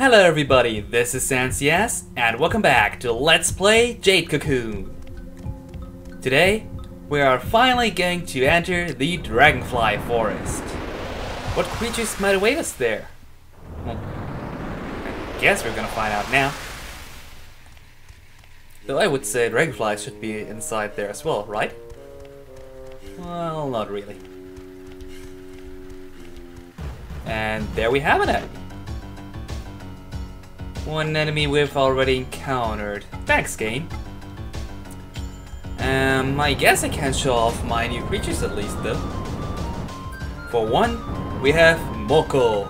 Hello everybody, this is NCS, and welcome back to Let's Play Jade Cocoon. Today, we are finally going to enter the Dragonfly Forest. What creatures might await us there? Well, I guess we're gonna find out now. Though I would say dragonflies should be inside there as well, right? Well, not really. And there we have it. One enemy we've already encountered. Thanks, game. Um, I guess I can show off my new creatures at least, though. For one, we have Moko.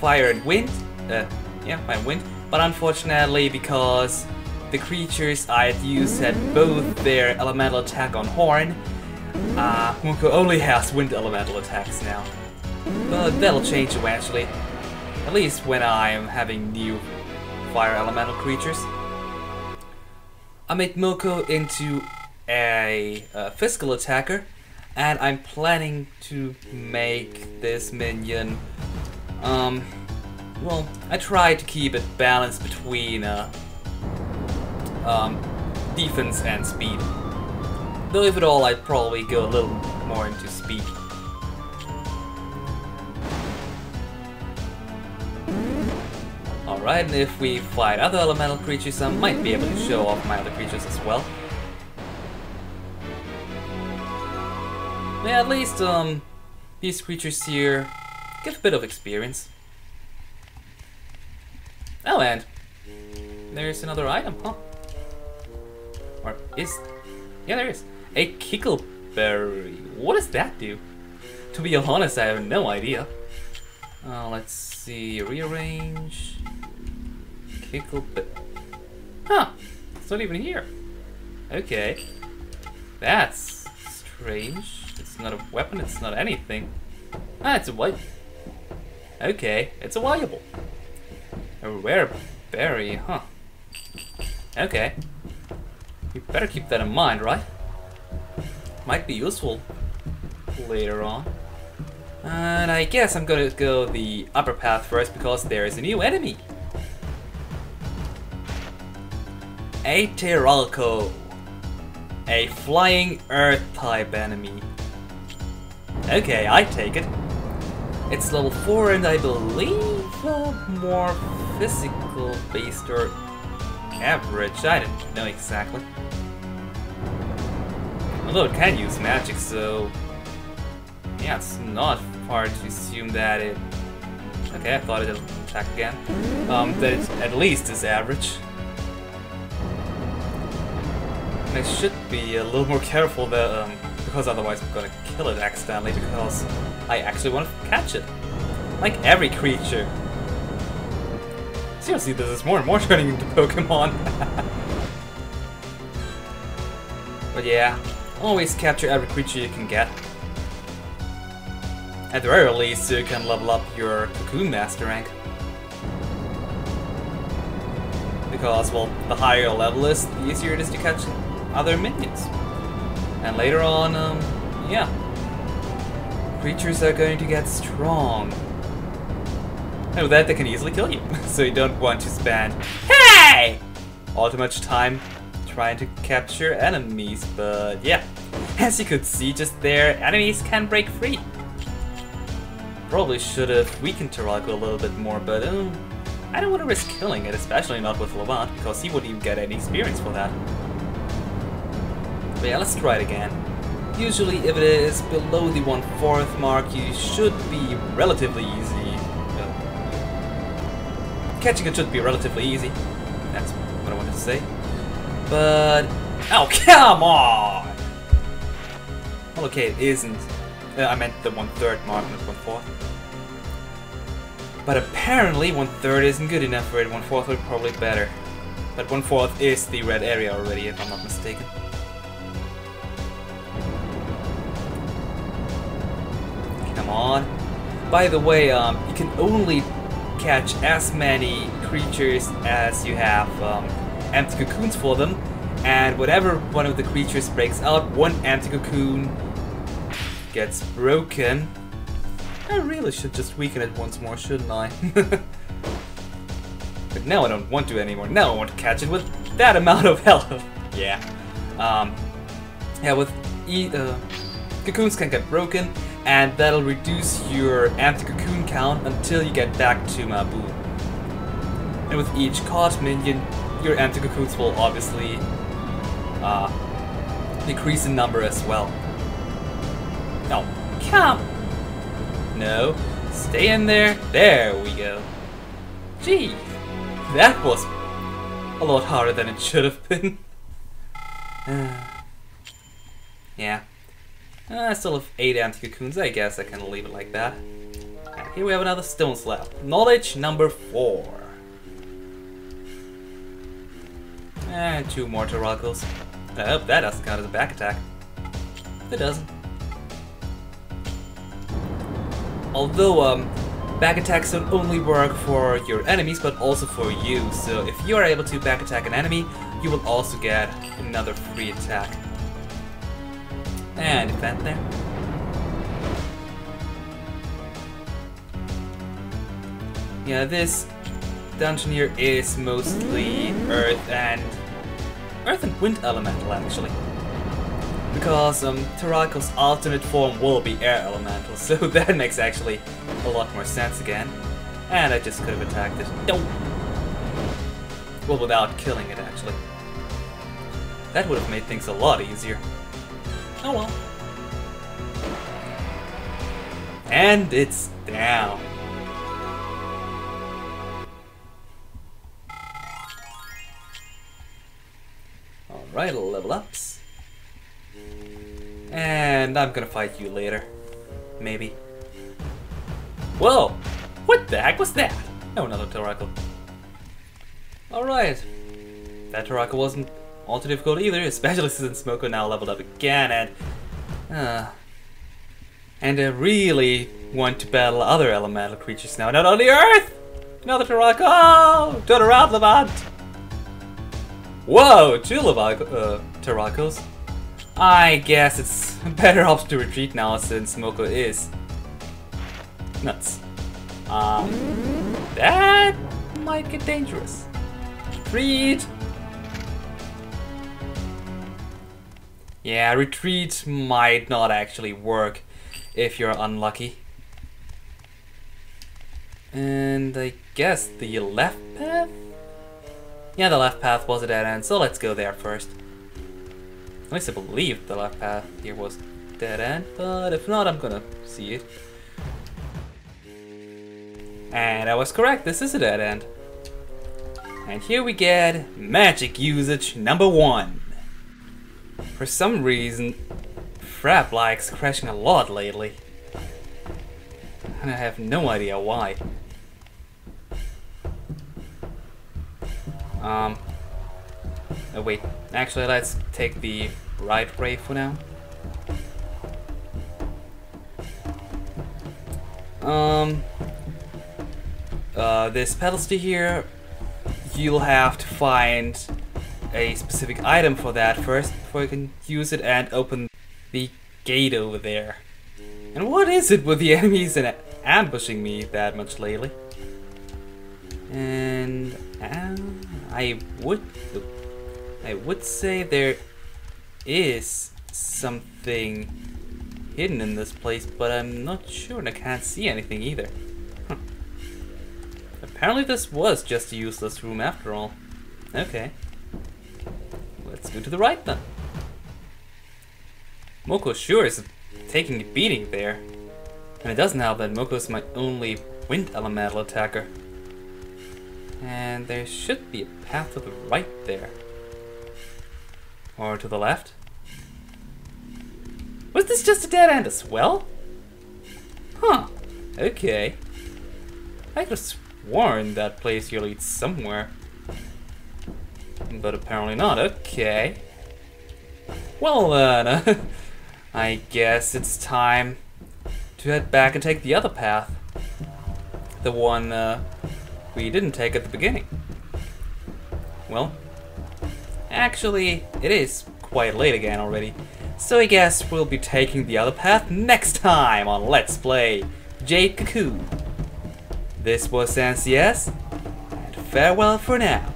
Fire and wind. Uh, yeah, fire and wind. But unfortunately, because the creatures I had used had both their elemental attack on Horn, uh, Moko only has wind elemental attacks now. But that'll change eventually. At least when I am having new fire elemental creatures. I made Moko into a, a physical attacker, and I'm planning to make this minion, um, well, I try to keep it balanced between uh, um, defense and speed. Though if at all, I'd probably go a little more into speed. Alright, and if we fight other elemental creatures, I might be able to show off my other creatures as well. Yeah, at least, um, these creatures here give a bit of experience. Oh, and there's another item, huh? Or is... Yeah, there is. A kickleberry. What does that do? To be honest, I have no idea. Uh, let's see, rearrange... Kickleberry... Huh! It's not even here. Okay. That's strange. It's not a weapon, it's not anything. Ah, it's a white... Okay, it's a valuable. A rare berry, huh? Okay. You better keep that in mind, right? Might be useful later on. And I guess I'm gonna go the upper path first because there is a new enemy. A Terralco. A flying earth type enemy. Okay, I take it. It's level 4 and I believe uh, more physical based or average. I don't know exactly. Although it can use magic, so... Yeah, it's not hard to assume that it... Okay, I thought it'd attack again. Um, that it at least is average. And I should be a little more careful that, um, because otherwise I'm gonna kill it accidentally because I actually want to catch it. Like every creature. Seriously, this is more and more turning into Pokemon. but yeah, always capture every creature you can get. At the very least, you can level up your Cocoon Master rank. Because, well, the higher your level is, the easier it is to catch other minions. And later on, um, yeah. Creatures are going to get strong. And with that, they can easily kill you. so you don't want to spend, hey! All too much time trying to capture enemies, but yeah. As you could see just there, enemies can break free. Probably should have weakened Terralco a little bit more, but um, I don't want to risk killing it, especially not with Levant, because he wouldn't even get any experience for that. But yeah, let's try it again. Usually if it is below the 1 4th mark, you should be relatively easy. catching it should be relatively easy. That's what I wanted to say. But... Oh, come on! Well, okay, it isn't. Uh, I meant the 1 3rd mark, not 1 4th. But apparently 1 3rd isn't good enough for it, 1 4th would probably be better. But 1 4th is the red area already, if I'm not mistaken. On. By the way, um, you can only catch as many creatures as you have um, empty cocoons for them, and whatever one of the creatures breaks out, one empty cocoon gets broken, I really should just weaken it once more, shouldn't I? but now I don't want to anymore. Now I want to catch it with that amount of health. yeah. Um, yeah, with e uh, cocoons can get broken, and that'll reduce your anti-cocoon count until you get back to Mahbu. And with each caught minion, your anti-cocoons will obviously uh, decrease in number as well. Now, come! No, stay in there. There we go. Gee, that was a lot harder than it should have been. yeah. Uh, I still have 8 anti-cocoons, I guess I can leave it like that. Here we have another stone slab. Knowledge number 4. And two more Terragos. I hope that doesn't count as a back attack. It doesn't. Although, um, back attacks don't only work for your enemies, but also for you. So if you are able to back attack an enemy, you will also get another free attack. And event there. Yeah, this dungeon here is mostly earth and earth and wind elemental actually. Because um, Terraco's alternate form will be air elemental, so that makes actually a lot more sense again. And I just could have attacked it. Nope. Well, without killing it actually. That would have made things a lot easier. Oh well. And it's down. Alright, level ups. And I'm gonna fight you later. Maybe. Whoa! What the heck was that? Oh, another Terraco. Alright. That Terraco wasn't all too difficult either, especially since Smoko now leveled up again and... Uh, and I really want to battle other elemental creatures now, not on the Earth! Another Terraco! Oh, turn around, Levant! Whoa, two Levant, uh, Terracos. I guess it's better off to retreat now since Smoko is nuts. Um, that might get dangerous. Retreat! Yeah, retreat might not actually work if you're unlucky. And I guess the left path? Yeah, the left path was a dead end, so let's go there first. At least I believe the left path here was dead end, but if not, I'm gonna see it. And I was correct, this is a dead end. And here we get magic usage number one. For some reason, Fraps likes crashing a lot lately. And I have no idea why. Um. Oh wait, actually let's take the right ray for now. Um. Uh, this pedestal here, you'll have to find a specific item for that first before you can use it and open the gate over there. And what is it with the enemies and ambushing me that much lately? And uh, I would I would say there is something hidden in this place, but I'm not sure and I can't see anything either. Huh. Apparently this was just a useless room after all. Okay. Let's go to the right then. Moko sure is taking a beating there. And it doesn't help that Moko is my only wind elemental attacker. And there should be a path to the right there. Or to the left. Was this just a dead end as well? Huh. Okay. I could have sworn that place here leads somewhere. But apparently not. Okay. Well then, I guess it's time to head back and take the other path. The one uh, we didn't take at the beginning. Well, actually, it is quite late again already. So I guess we'll be taking the other path next time on Let's Play Jade Cocoon. This was NCS, and farewell for now.